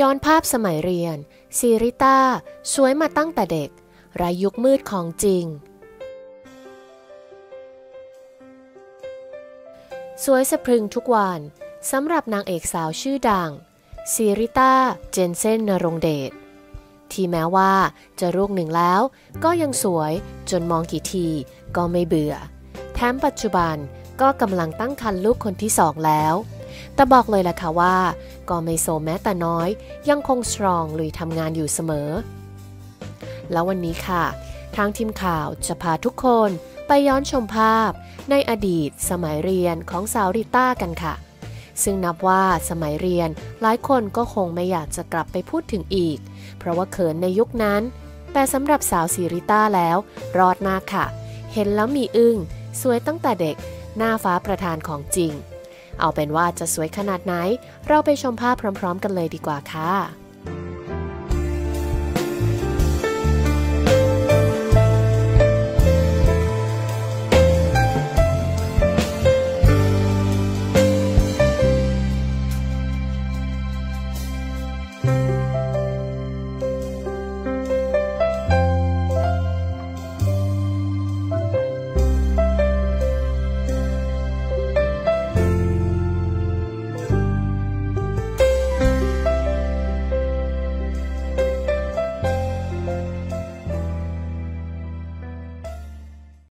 ย้อนภาพสมัยเรียน ซีริต้าสวยมาตั้งแต่เด็กรายยุคมืดของจริง สวยสะพรึงทุกวันสำหรับนางเอกสาวชื่อดัง ซีริต้า เจนเซนนรงเดช ที่แม้ว่าจะลูกหนึ่งแล้ว ก็ยังสวยจนมองกี่ทีก็ไม่เบื่อ แถมปัจจุบันก็กำลังตั้งครรภ์ลูกคนที่สองแล้ว แต่บอกเลยล่ะค่ะว่า ก็ไม่โซแม้แต่น้อย ยังคงสตรองลุยทำงานอยู่เสมอ แล้ววันนี้ค่ะ ทางทีมข่าวจะพาทุกคนไปย้อนชมภาพ ในอดีตสมัยเรียนของสาวริต้ากันค่ะ ซึ่งนับว่าสมัยเรียนหลายคนก็คงไม่อยากจะกลับไปพูดถึงอีก เพราะว่าเขินในยุคนั้น แต่สำหรับสาวซีริต้าแล้ว รอดมากค่ะ เห็นแล้วมีอึง้งสวยตั้งแต่เด็กหน้าฟ้าประธานของจริง เอาเป็นว่าจะสวยขนาดไหน เราไปชมภาพพร้อม ๆ กันเลยดีกว่าค่ะ